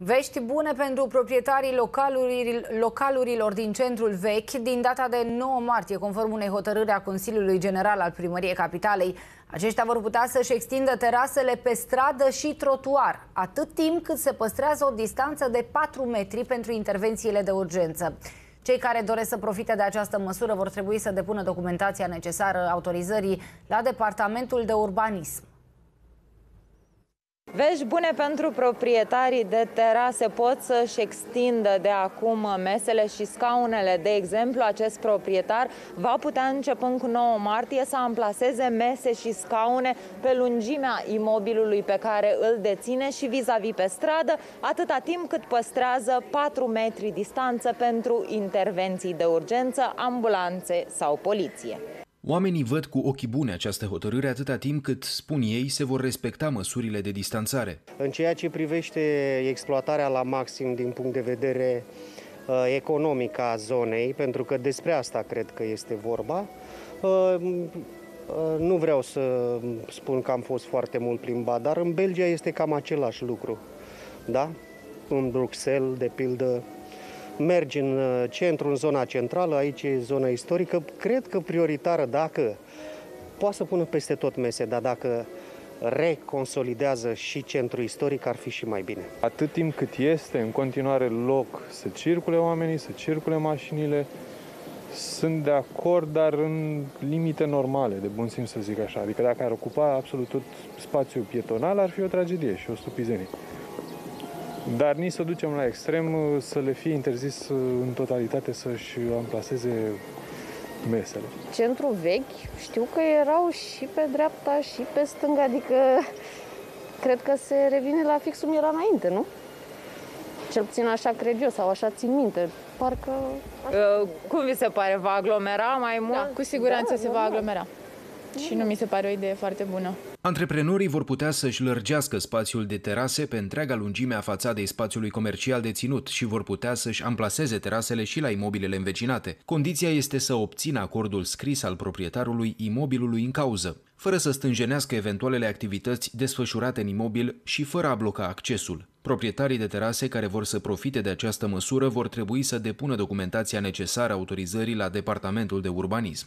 Vești bune pentru proprietarii localurilor din centrul vechi din data de 9 martie, conform unei hotărâri a Consiliului General al Primăriei Capitalei. Aceștia vor putea să-și extindă terasele pe stradă și trotuar, atât timp cât se păstrează o distanță de 4 metri pentru intervențiile de urgență. Cei care doresc să profite de această măsură vor trebui să depună documentația necesară autorizării la Departamentul de Urbanism. Vești bune pentru proprietarii de terase pot să-și extindă de acum mesele și scaunele. De exemplu, acest proprietar va putea începând cu 9 martie să amplaseze mese și scaune pe lungimea imobilului pe care îl deține și vis-a-vis -vis pe stradă, atâta timp cât păstrează 4 metri distanță pentru intervenții de urgență, ambulanțe sau poliție. Oamenii văd cu ochii bune această hotărâre atâta timp cât, spun ei, se vor respecta măsurile de distanțare. În ceea ce privește exploatarea la maxim din punct de vedere uh, economic a zonei, pentru că despre asta cred că este vorba, uh, uh, nu vreau să spun că am fost foarte mult plimbat, dar în Belgia este cam același lucru. Da? În Bruxelles, de pildă, mergi în uh, centru, în zona centrală, aici e zona istorică, cred că prioritară, dacă poate să pună peste tot mese, dar dacă reconsolidează și centrul istoric, ar fi și mai bine. Atât timp cât este în continuare loc să circule oamenii, să circule mașinile, sunt de acord, dar în limite normale, de bun simț să zic așa. Adică dacă ar ocupa absolut tot spațiul pietonal, ar fi o tragedie și o stupizenie. Dar nici să ducem la extrem să le fie interzis în totalitate să-și amplaseze mesele. Centrul vechi, știu că erau și pe dreapta și pe stânga, adică cred că se revine la fix cum era înainte, nu? Cel puțin așa cred eu sau așa țin minte. Parcă... Uh, cum vi se pare? Va aglomera mai mult? Da, cu siguranță da, se va aglomera și nu mi se pare o idee foarte bună. Antreprenorii vor putea să-și lărgească spațiul de terase pe întreaga lungime a fațadei spațiului comercial deținut și vor putea să-și amplaseze terasele și la imobilele învecinate. Condiția este să obțină acordul scris al proprietarului imobilului în cauză, fără să stânjenească eventualele activități desfășurate în imobil și fără a bloca accesul. Proprietarii de terase care vor să profite de această măsură vor trebui să depună documentația necesară autorizării la Departamentul de Urbanism.